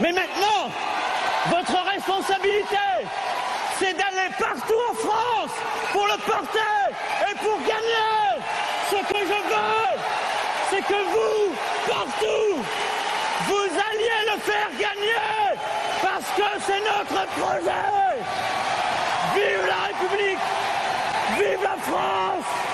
Mais maintenant, votre responsabilité, c'est d'aller partout en France pour le porter et pour gagner. Ce que je veux, c'est que vous, partout, vous alliez le faire gagner parce que c'est notre projet. Vive la République Vive la France